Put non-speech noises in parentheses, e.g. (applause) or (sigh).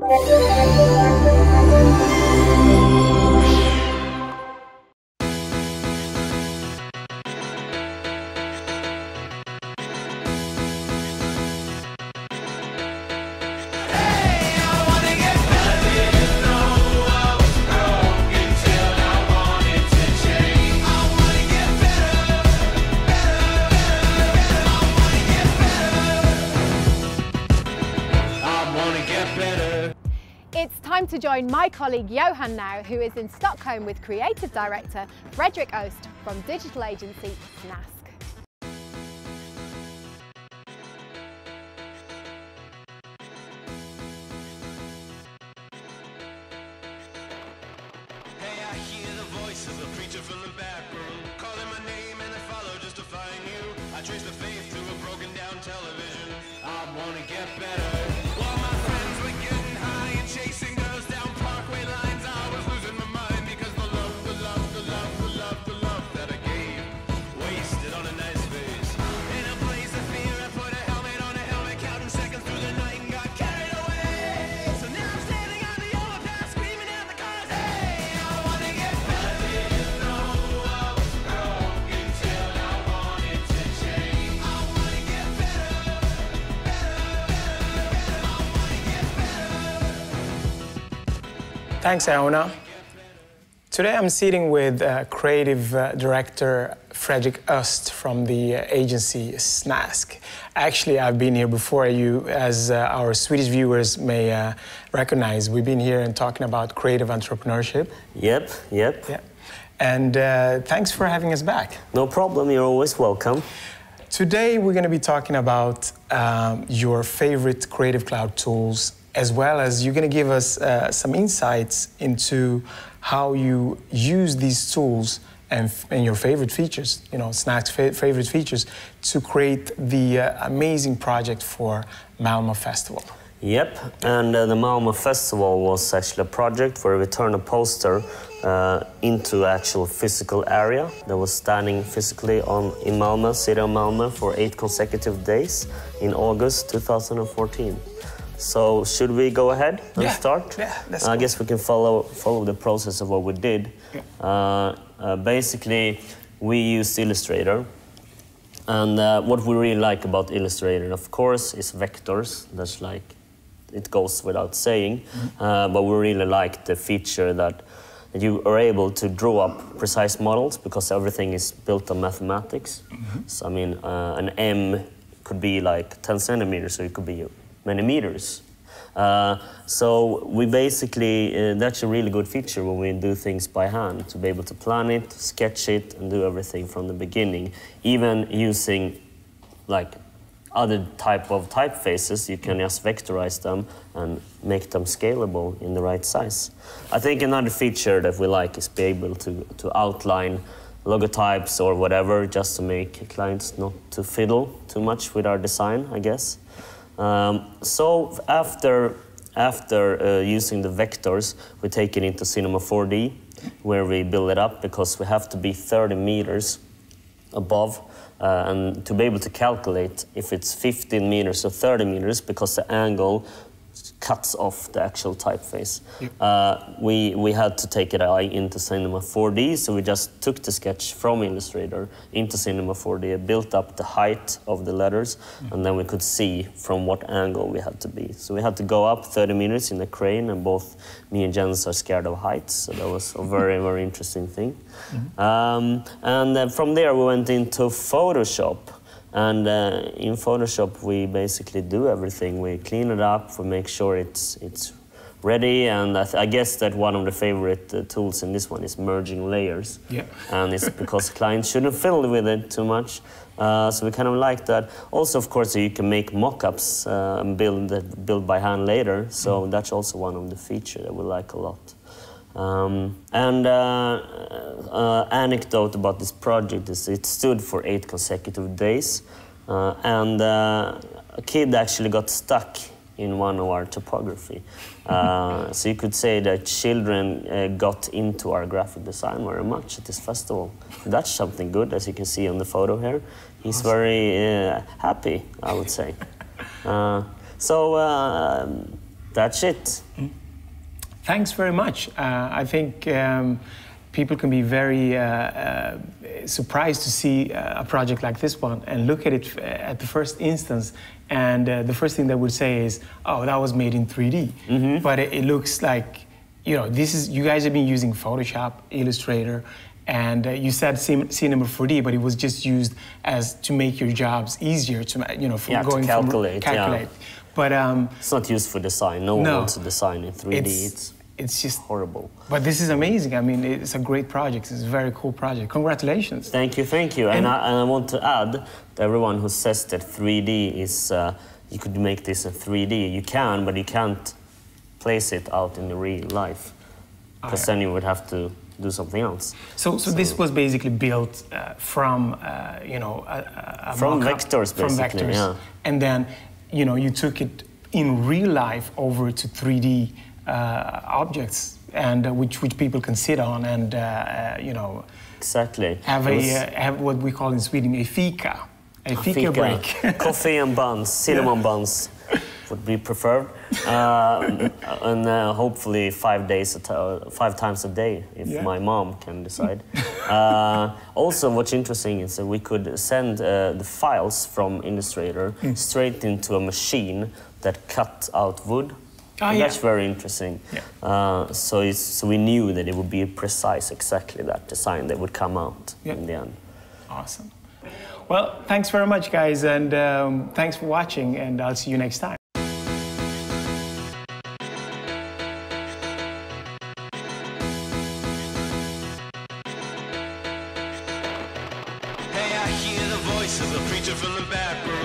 Thank. Time to join my colleague Johan now, who is in Stockholm with creative director Fredrik Öst from digital agency Snask. Thanks, Aona. Today I'm sitting with uh, creative uh, director Fredrik Öst from the uh, agency Snask. Actually, I've been here before you, as uh, our Swedish viewers may uh, recognize. We've been here and talking about creative entrepreneurship. Yep, yep. Yeah. And uh, thanks for having us back. No problem, you're always welcome. Today we're going to be talking about um, your favorite Creative Cloud tools, as well as you're going to give us uh, some insights into how you use these tools and, and your favorite features, you know, Snask's fa- favorite features, to create the uh, amazing project for Malmo Festival. Yep, and uh, the Malmo Festival was actually a project where we turned a poster uh, into actual physical area that was standing physically on in Malmo, city of Malmo, for eight consecutive days in August 2014. So should we go ahead and Yeah, start? yeah, let's I go. guess we can follow follow the process of what we did. Uh, uh, basically, we used Illustrator, and uh, what we really like about Illustrator, of course, is vectors. That's like, it goes without saying. Uh, but we really like the feature that, you are able to draw up precise models because everything is built on mathematics. So, I mean, uh, an M could be like 10 centimeters, so it could be many meters. Uh, so we basically, uh, that's a really good feature when we do things by hand, to be able to plan it, sketch it, and do everything from the beginning. Even using like other type of typefaces, you can just vectorize them and make them scalable in the right size. I think another feature that we like is be able to, to outline logotypes or whatever just to make clients not to fiddle too much with our design, I guess. Um, so after, after uh, using the vectors, we take it into Cinema 4D, where we build it up because we have to be 30 meters above uh, and to be able to calculate if it's 15 meters or 30 meters because the angle cuts off the actual typeface. Uh, we, we had to take it into Cinema 4D, so we just took the sketch from Illustrator into Cinema 4D, built up the height of the letters, and then we could see from what angle we had to be. So we had to go up 30 meters in a crane, and both me and Jens are scared of heights, so that was a very, (laughs) very interesting thing. Um, and then from there, we went into Photoshop. And uh, in Photoshop, we basically do everything. We clean it up, we make sure it's, it's ready, and I, th- I guess that one of the favorite uh, tools in this one is merging layers. Yeah. And it's because (laughs) clients shouldn't fiddle with it too much. Uh, so we kind of like that. Also, of course, you can make mock-ups uh, and build, that- build by hand later. So that's also one of the features that we like a lot. Um, and uh, uh, anecdote about this project is it stood for eight consecutive days, uh, and uh, a kid actually got stuck in one of our typography. Uh, (laughs) so you could say that children uh, got into our graphic design very much at this festival. That's something good, as you can see on the photo here. He's very uh, happy, I would say. (laughs) Uh, so. um that's it. Thanks very much. Uh, I think um, people can be very uh, uh, surprised to see uh, a project like this one and look at it uh, at the first instance. And uh, the first thing they would say is, "Oh, that was made in 3D." But it, it looks like, you know, this is you guys have been using Photoshop, Illustrator, and uh, you said Cin- Cinema 4D, but it was just used as to make your jobs easier to, you know, from Yeah, to going calculate, from yeah. calculate. But um, It's not used for design. No, one wants to design in 3D. it's It's, it's just horrible. But this is amazing. I mean, it's a great project. It's a very cool project. Congratulations. Thank you, thank you. And, And- I, and I want to add to everyone who says that 3D is, uh, you could make this in 3D. You can, but you can't place it out in the real life. Because yeah. then you would have to do something else. So, so this was basically built uh, from, uh, you know, a, a- a From vectors, from vectors, yeah. and then, you know, you took it in real life over to 3D uh, objects, and uh, which which people can sit on and, uh, uh, you know, Exactly. have It a uh, have what we call in Sweden a fika, a fika, break. (laughs) Coffee and buns, cinnamon buns would be preferred. Uh, (laughs) and uh, hopefully five days, five times a day, if Yeah. my mom can decide. uh, also, what's interesting is that we could send uh, the files from Illustrator Hmm. straight into a machine that cut out wood. And yeah. That's very interesting. Yeah. Uh, so, it's, so we knew that it would be precise, exactly that design that would come out Yeah. in the end. Awesome. Well, thanks very much, guys, and um, thanks for watching, and I'll see you next time. Hey, I hear the voice of a preacher from the back room